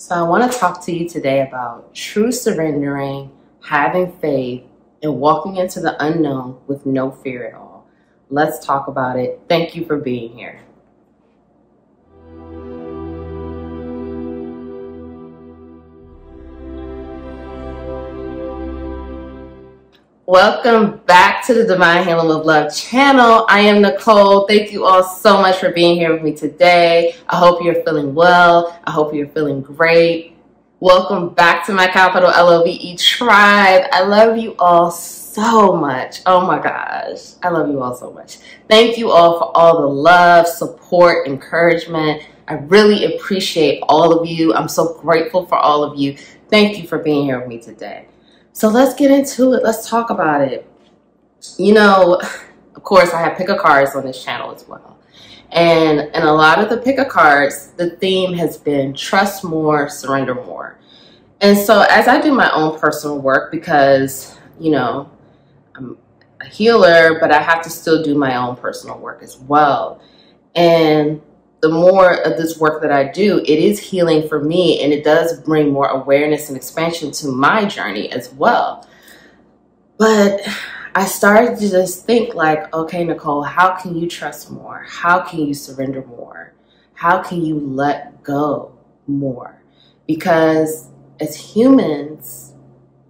So, I want to talk to you today about true surrendering, having faith, and walking into the unknown with no fear at all. Let's talk about it. Thank you for being here. Welcome back to the Divine Healing of Love channel. I am Nicole. Thank you all so much for being here with me today. I hope you're feeling well. I hope you're feeling great. Welcome back to my capital LOVE tribe. I love you all so much. Oh my gosh. I love you all so much. Thank you all for all the love, support, encouragement. I really appreciate all of you. I'm so grateful for all of you. Thank you for being here with me today. So let's get into it. Let's talk about it. You know, of course, I have pick a cards on this channel as well. And and a lot of the pick a cards, the theme has been trust more, surrender more. And so as I do my own personal work, because, you know, I'm a healer, but I have to still do my own personal work as well. And the more of this work that I do, it is healing for me and it does bring more awareness and expansion to my journey as well. But I started to just think like, okay, Nicole, how can you trust more? How can you surrender more? How can you let go more? Because as humans,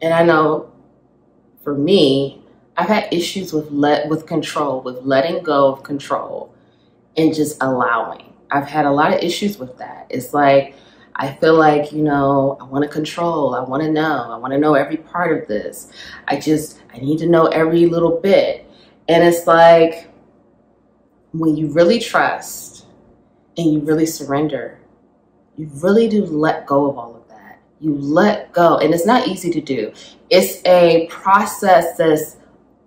and I know for me, I've had issues with let with control, with letting go of control and just allowing. I've had a lot of issues with that. It's like, I feel like, you know, I want to control. I want to know. I want to know every part of this. I just, I need to know every little bit. And it's like, when you really trust and you really surrender, you really do let go of all of that. You let go. And it's not easy to do. It's a process that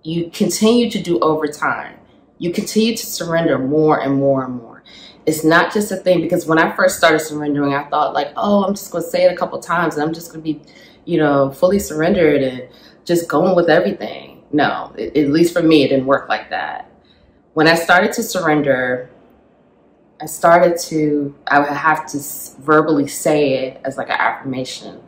you continue to do over time. You continue to surrender more and more and more it's not just a thing because when I first started surrendering, I thought like, oh, I'm just going to say it a couple times and I'm just going to be, you know, fully surrendered and just going with everything. No, it, at least for me, it didn't work like that. When I started to surrender, I started to, I would have to verbally say it as like an affirmation.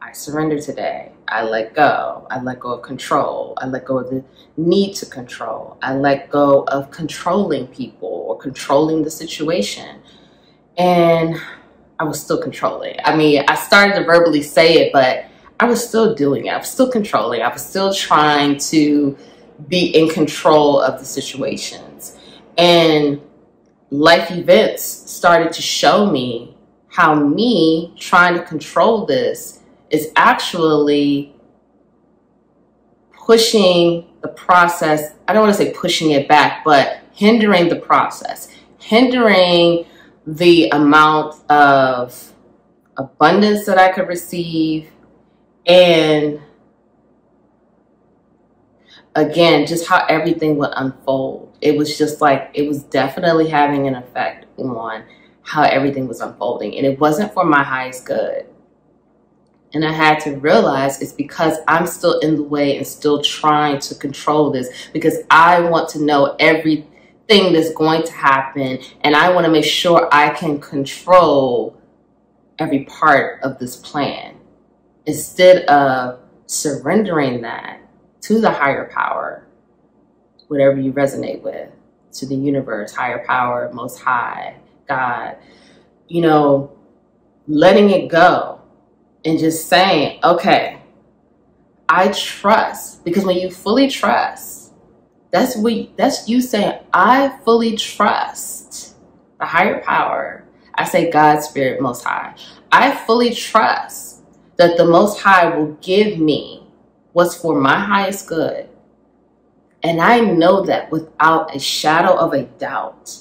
I surrender today. I let go. I let go of control. I let go of the need to control. I let go of controlling people or controlling the situation. And I was still controlling. I mean, I started to verbally say it, but I was still doing it. I was still controlling. I was still trying to be in control of the situations. And life events started to show me how me trying to control this is actually pushing the process. I don't want to say pushing it back, but hindering the process, hindering the amount of abundance that I could receive, and again, just how everything would unfold. It was just like, it was definitely having an effect on how everything was unfolding. And it wasn't for my highest good. And I had to realize it's because I'm still in the way and still trying to control this because I want to know everything that's going to happen. And I want to make sure I can control every part of this plan instead of surrendering that to the higher power, whatever you resonate with, to the universe, higher power, most high, God, you know, letting it go and just saying, okay, I trust. Because when you fully trust, that's what that's you saying, I fully trust the higher power. I say God, Spirit, Most High. I fully trust that the Most High will give me what's for my highest good. And I know that without a shadow of a doubt.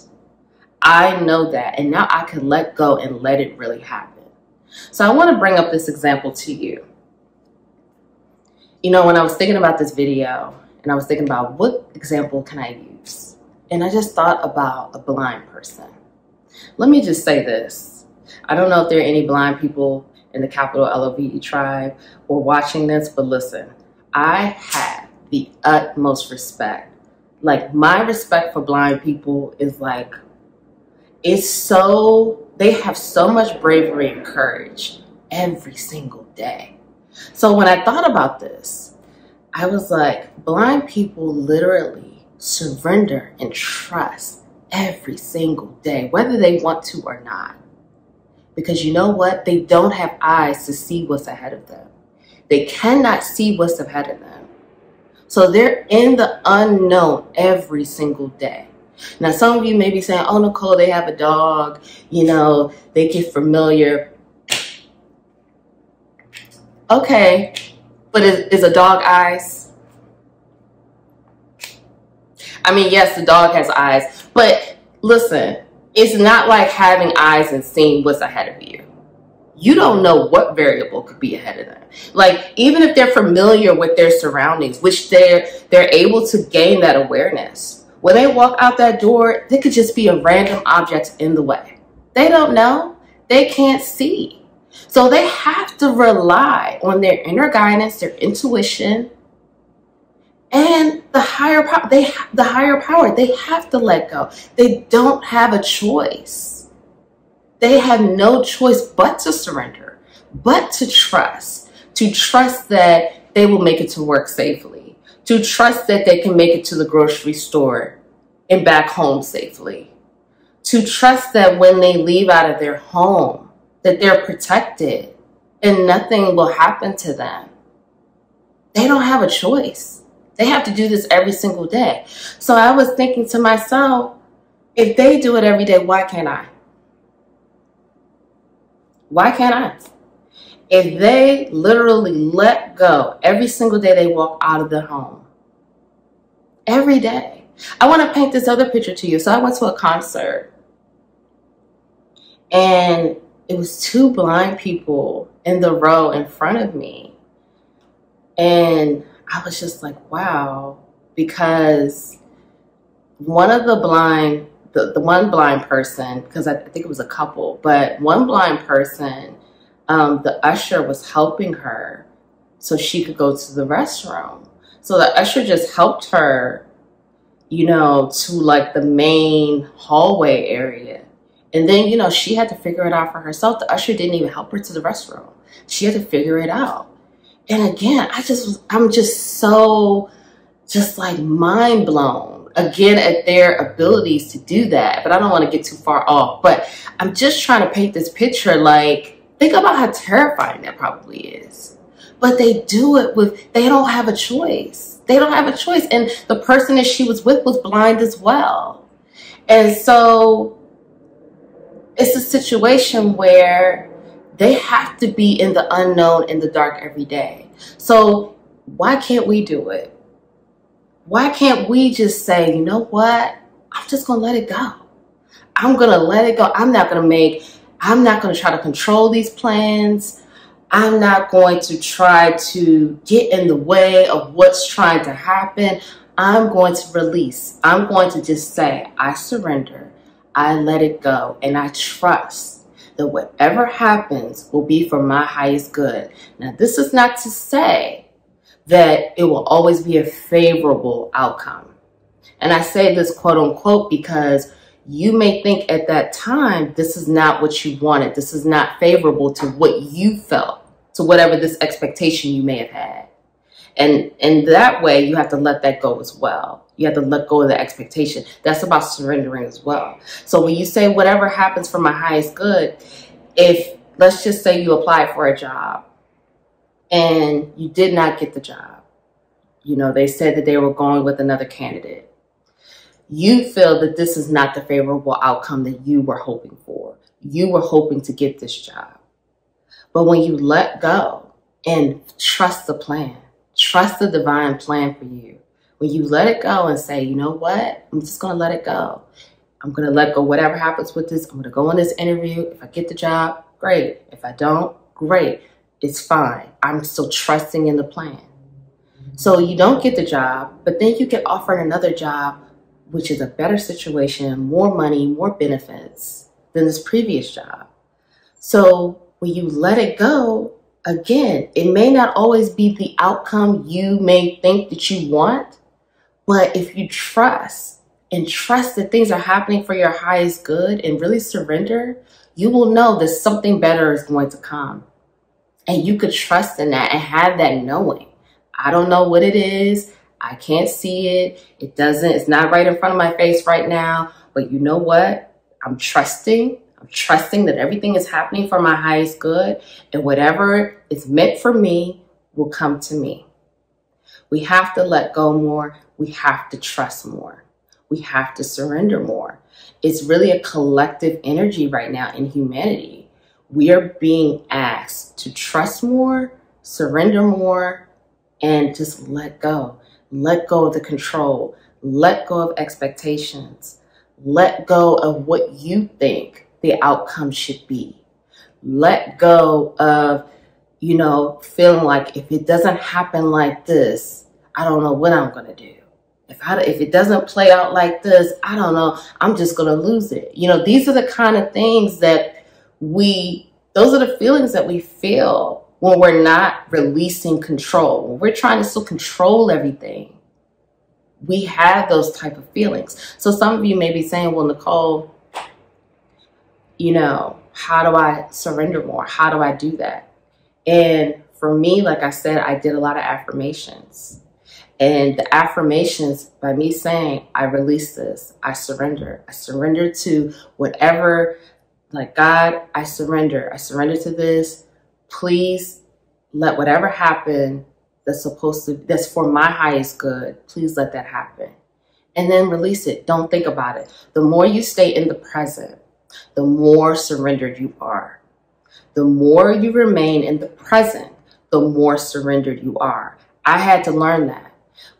I know that. And now I can let go and let it really happen. So I want to bring up this example to you. You know, when I was thinking about this video and I was thinking about what example can I use? And I just thought about a blind person. Let me just say this. I don't know if there are any blind people in the capital LOVE tribe or watching this, but listen, I have the utmost respect. Like my respect for blind people is like, it's so they have so much bravery and courage every single day. So when I thought about this, I was like, blind people literally surrender and trust every single day, whether they want to or not. Because you know what? They don't have eyes to see what's ahead of them. They cannot see what's ahead of them. So they're in the unknown every single day. Now, some of you may be saying, oh, Nicole, they have a dog, you know, they get familiar. Okay, but is, is a dog eyes? I mean, yes, the dog has eyes, but listen, it's not like having eyes and seeing what's ahead of you. You don't know what variable could be ahead of them. Like even if they're familiar with their surroundings, which they're they're able to gain that awareness. When they walk out that door, there could just be a random object in the way. They don't know. They can't see. So they have to rely on their inner guidance, their intuition, and the higher power they the higher power they have to let go they don't have a choice they have no choice but to surrender but to trust to trust that they will make it to work safely to trust that they can make it to the grocery store and back home safely to trust that when they leave out of their home that they're protected and nothing will happen to them they don't have a choice they have to do this every single day. So I was thinking to myself, if they do it every day, why can't I? Why can't I? If they literally let go every single day they walk out of the home, every day. I want to paint this other picture to you. So I went to a concert and it was two blind people in the row in front of me. And I was just like, wow, because one of the blind, the, the one blind person, because I, I think it was a couple, but one blind person, um, the usher was helping her so she could go to the restroom. So the usher just helped her, you know, to like the main hallway area. And then, you know, she had to figure it out for herself. The usher didn't even help her to the restroom. She had to figure it out and again, I just, I'm just so, just like mind blown again at their abilities to do that. But I don't want to get too far off. But I'm just trying to paint this picture like, think about how terrifying that probably is. But they do it with, they don't have a choice. They don't have a choice. And the person that she was with was blind as well. And so it's a situation where they have to be in the unknown, in the dark every day. So why can't we do it? Why can't we just say, you know what? I'm just going to let it go. I'm going to let it go. I'm not going to make, I'm not going to try to control these plans. I'm not going to try to get in the way of what's trying to happen. I'm going to release. I'm going to just say, I surrender. I let it go and I trust that whatever happens will be for my highest good. Now, this is not to say that it will always be a favorable outcome. And I say this quote unquote because you may think at that time this is not what you wanted. This is not favorable to what you felt, to whatever this expectation you may have had. And in that way, you have to let that go as well. You have to let go of the expectation. That's about surrendering as well. So when you say whatever happens for my highest good, if let's just say you applied for a job and you did not get the job, you know, they said that they were going with another candidate. You feel that this is not the favorable outcome that you were hoping for. You were hoping to get this job. But when you let go and trust the plan, trust the divine plan for you, when you let it go and say, you know what, I'm just going to let it go. I'm going to let go whatever happens with this. I'm going to go on this interview. If I get the job, great. If I don't, great. It's fine. I'm still trusting in the plan. So you don't get the job, but then you get offered another job, which is a better situation, more money, more benefits than this previous job. So when you let it go, again, it may not always be the outcome you may think that you want, but if you trust and trust that things are happening for your highest good and really surrender, you will know that something better is going to come. And you could trust in that and have that knowing. I don't know what it is. I can't see it. It doesn't, it's not right in front of my face right now. But you know what? I'm trusting. I'm trusting that everything is happening for my highest good and whatever is meant for me will come to me. We have to let go more. We have to trust more. We have to surrender more. It's really a collective energy right now in humanity. We are being asked to trust more, surrender more, and just let go. Let go of the control. Let go of expectations. Let go of what you think the outcome should be. Let go of, you know, feeling like if it doesn't happen like this, I don't know what I'm going to do. If I, if it doesn't play out like this, I don't know. I'm just going to lose it. You know, these are the kind of things that we, those are the feelings that we feel when we're not releasing control. When we're trying to still control everything, we have those type of feelings. So some of you may be saying, well, Nicole, you know, how do I surrender more? How do I do that? And for me, like I said, I did a lot of affirmations. And the affirmations by me saying, I release this, I surrender. I surrender to whatever, like God, I surrender. I surrender to this. Please let whatever happen that's supposed to, that's for my highest good, please let that happen. And then release it. Don't think about it. The more you stay in the present, the more surrendered you are. The more you remain in the present, the more surrendered you are. I had to learn that.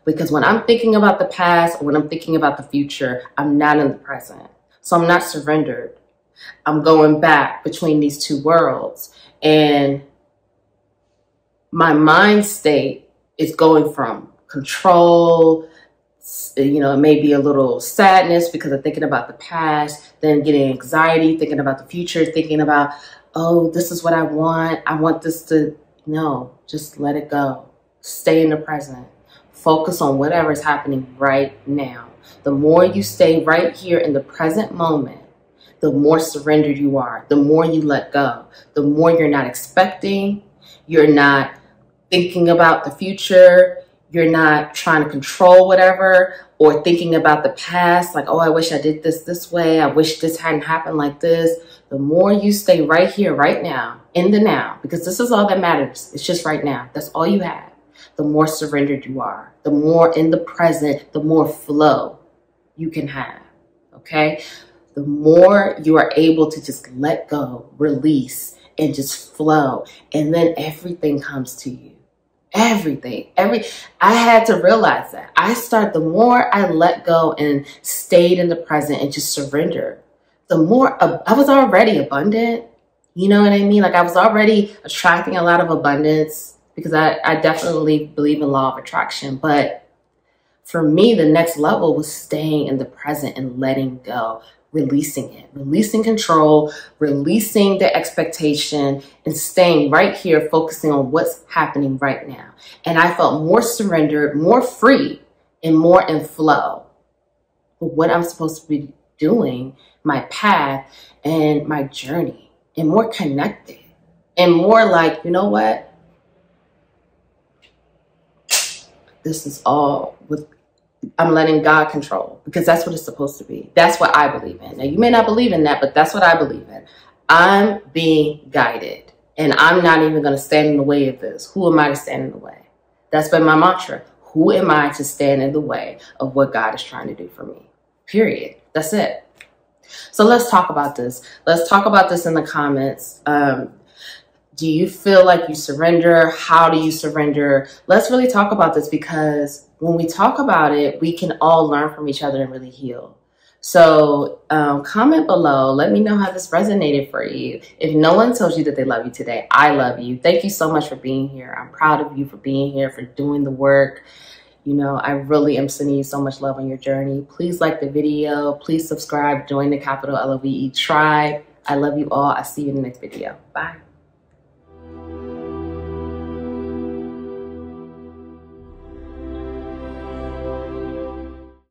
Because when I'm thinking about the past or when I'm thinking about the future, I'm not in the present. So I'm not surrendered. I'm going back between these two worlds. And my mind state is going from control, you know, it may be a little sadness because I'm thinking about the past, then getting anxiety, thinking about the future, thinking about, oh, this is what I want. I want this to, no, just let it go. Stay in the present. Focus on whatever is happening right now. The more you stay right here in the present moment, the more surrendered you are, the more you let go, the more you're not expecting, you're not thinking about the future, you're not trying to control whatever or thinking about the past, like, oh, I wish I did this this way, I wish this hadn't happened like this. The more you stay right here, right now, in the now, because this is all that matters. It's just right now. That's all you have the more surrendered you are. The more in the present, the more flow you can have. Okay? The more you are able to just let go, release, and just flow. And then everything comes to you. Everything. Every I had to realize that. I start the more I let go and stayed in the present and just surrender, the more I was already abundant. You know what I mean? Like I was already attracting a lot of abundance because I, I definitely believe in law of attraction. But for me, the next level was staying in the present and letting go, releasing it, releasing control, releasing the expectation, and staying right here, focusing on what's happening right now. And I felt more surrendered, more free, and more in flow. But what I'm supposed to be doing, my path and my journey, and more connected, and more like, you know what? this is all with I'm letting God control because that's what it's supposed to be. That's what I believe in. Now, you may not believe in that, but that's what I believe in. I'm being guided and I'm not even going to stand in the way of this. Who am I to stand in the way? That's been my mantra. Who am I to stand in the way of what God is trying to do for me? Period. That's it. So let's talk about this. Let's talk about this in the comments. Um, do you feel like you surrender? How do you surrender? Let's really talk about this because when we talk about it, we can all learn from each other and really heal. So um, comment below. Let me know how this resonated for you. If no one tells you that they love you today, I love you. Thank you so much for being here. I'm proud of you for being here, for doing the work. You know, I really am sending you so much love on your journey. Please like the video. Please subscribe. Join the Capital LOVE tribe. I love you all. I'll see you in the next video. Bye.